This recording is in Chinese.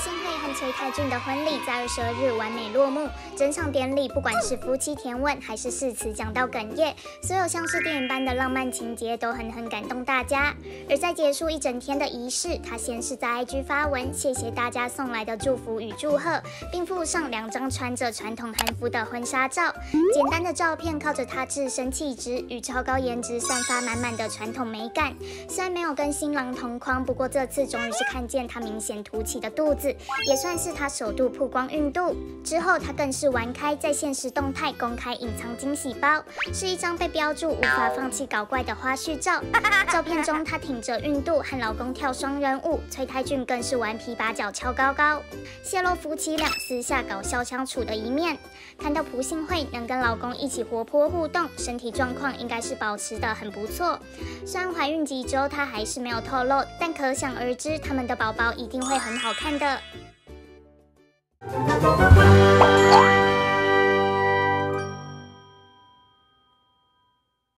信惠和崔泰俊的婚礼在二十二日完美落幕。整场典礼，不管是夫妻甜吻，还是誓词讲到哽咽，所有像是电影般的浪漫情节都狠狠感动大家。而在结束一整天的仪式，他先是在 IG 发文，谢谢大家送来的祝福与祝贺，并附上两张穿着传统韩服的婚纱照。简单的照片靠着他自身气质与超高颜值，散发满满的传统美感。虽然没有跟新郎同框，不过这次终于是看见他明显凸起的肚子，也算是他首度曝光孕肚。之后他更是玩开，在现实动态公开隐藏惊喜包，是一张被标注无法放弃搞怪的花絮照。照片中她挺着孕肚和老公跳双人舞，崔泰俊更是顽皮把脚翘高高，泄露夫妻俩私下搞笑相处的一面。看到朴信惠能跟老公一起活泼互动，身体状况应该是保持的很不错。虽然怀孕几周她还是没有透露，但可想而知他们的宝宝一定会很好看的。した